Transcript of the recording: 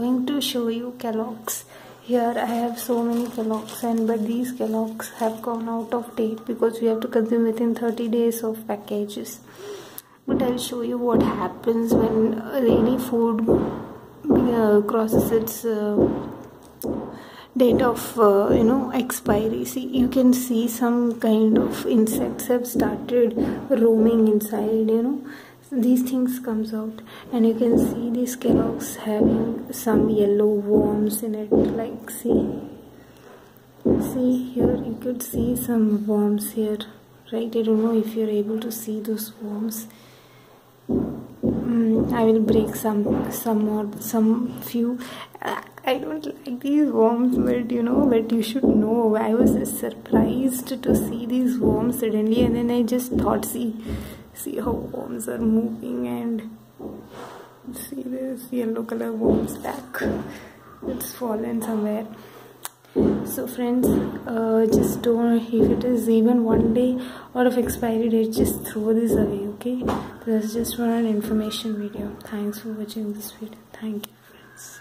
going to show you Kellogg's. Here I have so many Kellogg's and but these Kellogg's have gone out of date because we have to consume within 30 days of packages. But I'll show you what happens when any food uh, crosses its uh, date of uh, you know expiry. See you can see some kind of insects have started roaming inside you know these things comes out and you can see these Kellogg's having some yellow worms in it like see? See here you could see some worms here right? I don't know if you're able to see those worms. Mm, I will break some some more some few. I don't like these worms but you know but you should know. I was surprised to see these worms suddenly and then I just thought see see how worms are moving and see this yellow color worms back. It's fallen somewhere. So friends uh, just don't if it is even one day out of expiry date just throw this away okay? This is just for an information video. Thanks for watching this video. Thank you friends